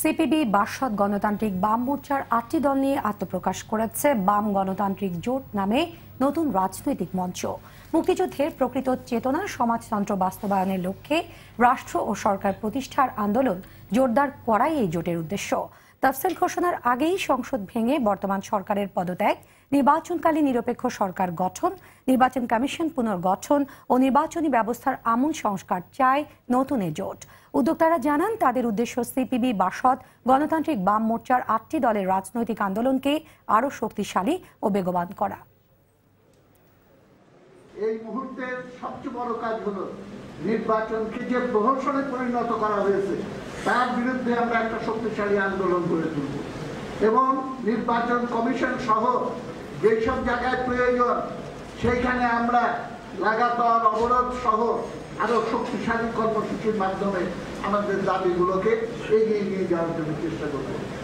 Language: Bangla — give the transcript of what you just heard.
সিপিবি, বাসদ গণতান্ত্রিক বাম মোর্চার আটটি দল নিয়ে আত্মপ্রকাশ করেছে বাম গণতান্ত্রিক জোট নামে নতুন রাজনৈতিক মঞ্চ। মুক্তিযুদ্ধের প্রকৃত চেতনা সমাজতন্ত্র বাস্তবায়নের লক্ষ্যে রাষ্ট্র ও সরকার প্রতিষ্ঠার আন্দোলন জোরদার করাই এই জোটের উদ্দেশ্য। তফসিল ঘোষণার আগেই সংসদ ভেঙে বর্তমান সরকারের পদত্যাগ, নির্বাচনকালীন নিরপেক্ষ সরকার গঠন, নির্বাচন কমিশন পুনর্গঠন ও নির্বাচনী ব্যবস্থার আমূল সংস্কার চায় নতুন এ জোট। উদ্যোক্তারা জানান, তাদের উদ্দেশ্য সিপিবি, বাসদ, গণতান্ত্রিক বাম মোর্চার আটটি দলের রাজনৈতিক আন্দোলনকে আরও শক্তিশালী ও বেগবান করা। এই মুহূর্তে সবচেয়ে বড় কাজ হলো নির্বাচনকে যে প্রহসনে পরিণত করা হয়েছে, তার বিরুদ্ধে আমরা একটা শক্তিশালী আন্দোলন গড়ে তুলব। এবং নির্বাচন কমিশন সহ যেসব জায়গায় প্রয়োজন, সেইখানে আমরা লাগাতার অবরোধ সহ আরও শক্তিশালী কর্মসূচির মাধ্যমে আমাদের দাবিগুলোকে এগিয়ে নিয়ে যাওয়ার জন্য চেষ্টা করব।